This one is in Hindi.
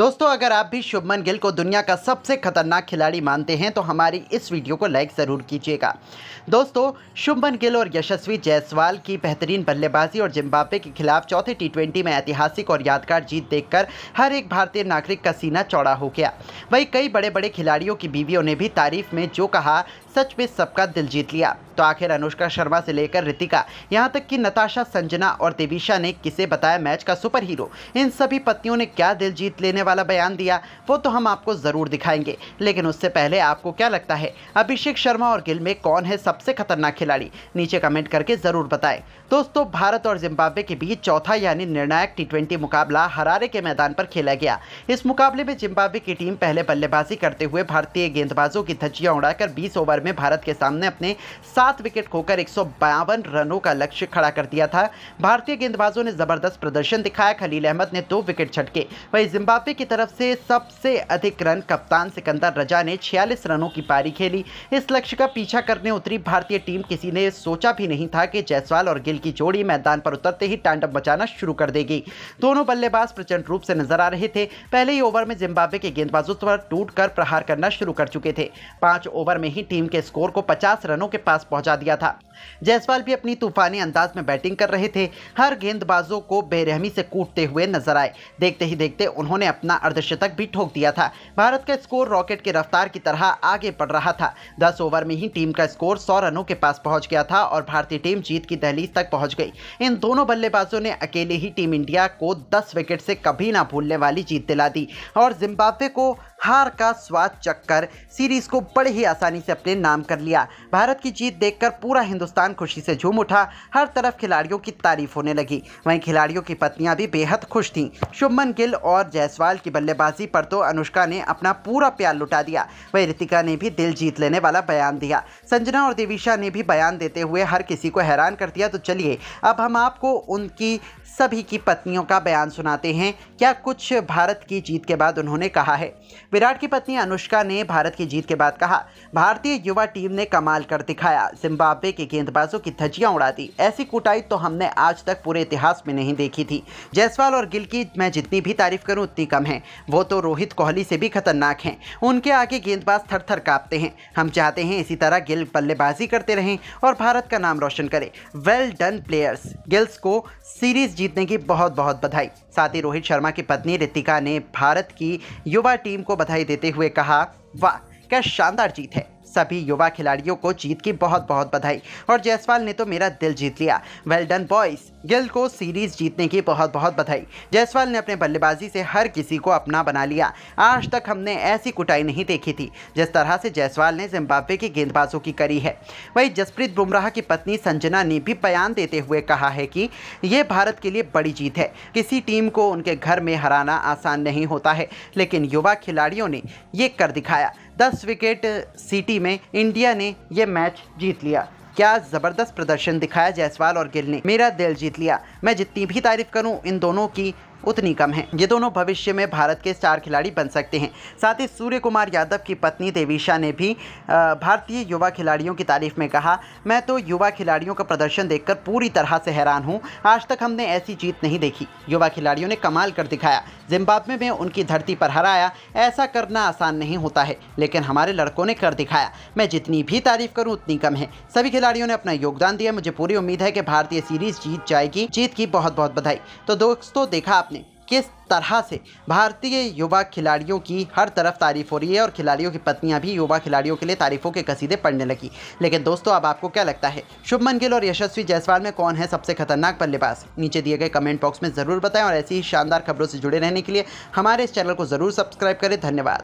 दोस्तों, अगर आप भी शुभमन गिल को दुनिया का सबसे खतरनाक खिलाड़ी मानते हैं तो हमारी इस वीडियो को लाइक ज़रूर कीजिएगा। दोस्तों, शुभमन गिल और यशस्वी जायसवाल की बेहतरीन बल्लेबाजी और जिम्बाब्वे के खिलाफ चौथे टी में ऐतिहासिक और यादगार जीत देखकर हर एक भारतीय नागरिक का सीना चौड़ा हो गया। वहीं कई बड़े बड़े खिलाड़ियों की बीवियों ने भी तारीफ़ में जो कहा सच में सबका दिल जीत लिया। तो आखिर अनुष्का शर्मा से लेकर रितिका, यहाँ तक कि नताशा, संजना और देविशा ने किसे बताया मैच का सुपर हीरो इन सभी पत्नियों ने क्या दिल जीत लेने वाला बयान दिया? वो तो हम आपको ज़रूर दिखाएँगे। लेकिन उससे पहले आपको क्या लगता है, अभिषेक शर्मा और गिल में कौन है सबसे खतरनाक खिलाड़ी? नीचे कमेंट करके ज़रूर बताएँ। दोस्तों, भारत और जिम्बाब्वे के बीच चौथा यानी निर्णायक टी मुकाबला हरारे के मैदान पर खेला गया। इस मुकाबले में जिम्बाब्वे की टीम पहले बल्लेबाजी करते हुए भारतीय गेंदबाजों की धज्जियाँ उड़ाकर बीस ओवर ओवर में भारत के सामने अपने सात विकेट खोकर एक सौ बावन रनों का लक्ष्य खड़ा कर दिया था। भारतीय गेंदबाजों ने ज़बरदस्त प्रदर्शन दिखाया। खलील अहमद ने दो विकेट छटके। वही जिम्बाब्वे की तरफ़ से सबसे अधिक रन कप्तान सिकंदर रजा ने छियालीस रनों की पारी खेली। इस लक्ष्य का पीछा करने उतरी भारतीय टीम किसी ने सोचा भी नहीं था कि जायसवाल और गिल की जोड़ी मैदान पर उतरते ही टांडव बचाना शुरू कर देगी। दोनों बल्लेबाज प्रचंड रूप से नज़र आ रहे थे। पहले ही ओवर में जिम्बाब्वे के गेंदबाजों पर टूट कर प्रहार करना शुरू कर चुके थे। पाँच ओवर में ही टीम के स्कोर को 50 रनों के पास पहुँचा दिया था। जायसवाल भी अपनी तूफानी अंदाज में बैटिंग कर रहे थे। हर गेंदबाजों को बेरहमी से कूटते हुए नज़र आए। देखते ही देखते उन्होंने अपना अर्धशतक भी ठोक दिया था। भारत का स्कोर रॉकेट की रफ्तार की तरह आगे बढ़ रहा था। दस ओवर में ही टीम का स्कोर सौ रनों के पास पहुँच गया था और भारतीय टीम जीत की दहलीज तक पहुँच गई। इन दोनों बल्लेबाजों ने अकेले ही टीम इंडिया को दस विकेट से कभी ना भूलने वाली जीत दिला दी और जिम्बाब्वे को हार का स्वाद चक्कर सीरीज़ को बड़े ही आसानी से अपने नाम कर लिया। भारत की जीत देखकर पूरा हिंदुस्तान खुशी से झूम उठा। हर तरफ़ खिलाड़ियों की तारीफ़ होने लगी। वहीं खिलाड़ियों की पत्नियाँ भी बेहद खुश थीं। शुभमन गिल और जायसवाल की बल्लेबाजी पर तो अनुष्का ने अपना पूरा प्यार लुटा दिया। वहीं रितिका ने भी दिल जीत लेने वाला बयान दिया। संजना और देविशा ने भी बयान देते हुए हर किसी को हैरान कर दिया। तो चलिए, अब हम आपको उनकी सभी की पत्नियों का बयान सुनाते हैं। क्या कुछ भारत की जीत के बाद उन्होंने कहा है? विराट की पत्नी अनुष्का ने भारत की जीत के बाद कहा, भारतीय युवा टीम ने कमाल कर दिखाया। जिम्बाब्वे के गेंदबाजों की धज्जियाँ उड़ा दी। ऐसी कुटाई तो हमने आज तक पूरे इतिहास में नहीं देखी थी। जायसवाल और गिल की मैं जितनी भी तारीफ़ करूँ, उतनी कम है। वो तो रोहित कोहली से भी खतरनाक हैं। उनके आगे गेंदबाज थर थर कांपते हैं। हम चाहते हैं इसी तरह गिल बल्लेबाजी करते रहें और भारत का नाम रोशन करें। वेल डन प्लेयर्स गिल्स को सीरीज़ जीतने की बहुत बहुत बधाई। साथ ही रोहित शर्मा की पत्नी रितिका ने भारत की युवा टीम को बधाई देते हुए कहा वाह क्या शानदार जीत है। सभी युवा खिलाड़ियों को जीत की बहुत बहुत बधाई। और जायसवाल ने तो मेरा दिल जीत लिया। वेल डन बॉयज़ गिल को सीरीज़ जीतने की बहुत बहुत बधाई। जायसवाल ने अपने बल्लेबाजी से हर किसी को अपना बना लिया। आज तक हमने ऐसी कुटाई नहीं देखी थी, जिस तरह से जायसवाल ने जिम्बाब्वे के गेंदबाजों की करी है। वहीं जसप्रीत बुमराह की पत्नी संजना ने भी बयान देते हुए कहा है कि ये भारत के लिए बड़ी जीत है। किसी टीम को उनके घर में हराना आसान नहीं होता है, लेकिन युवा खिलाड़ियों ने ये कर दिखाया। दस विकेट सिटी में इंडिया ने यह मैच जीत लिया। क्या ज़बरदस्त प्रदर्शन दिखाया जायसवाल और गिल ने? मेरा दिल जीत लिया। मैं जितनी भी तारीफ़ करूँ, इन दोनों की उतनी कम है। ये दोनों भविष्य में भारत के स्टार खिलाड़ी बन सकते हैं। साथ ही सूर्य कुमार यादव की पत्नी देवीशा ने भी भारतीय युवा खिलाड़ियों की तारीफ़ में कहा, मैं तो युवा खिलाड़ियों का प्रदर्शन देखकर पूरी तरह से हैरान हूँ। आज तक हमने ऐसी जीत नहीं देखी। युवा खिलाड़ियों ने कमाल कर दिखाया। जिम्बाब्वे में उनकी धरती पर हराया। ऐसा करना आसान नहीं होता है, लेकिन हमारे लड़कों ने कर दिखाया। मैं जितनी भी तारीफ़ करूँ, उतनी कम है। सभी खिलाड़ियों ने अपना योगदान दिया। मुझे पूरी उम्मीद है कि भारतीय सीरीज़ जीत जाएगी। जीत की बहुत बहुत बधाई। तो दोस्तों, देखा आपने किस तरह से भारतीय युवा खिलाड़ियों की हर तरफ़ तारीफ़ हो रही है और खिलाड़ियों की पत्नियाँ भी युवा खिलाड़ियों के लिए तारीफों के कसीदे पढ़ने लगी। लेकिन दोस्तों, अब आपको क्या लगता है? शुभमन गिल और यशस्वी जायसवाल में कौन है सबसे खतरनाक बल्लेबाज? नीचे दिए गए कमेंट बॉक्स में ज़रूर बताएँ और ऐसी ही शानदार खबरों से जुड़े रहने के लिए हमारे इस चैनल को ज़रूर सब्सक्राइब करें। धन्यवाद।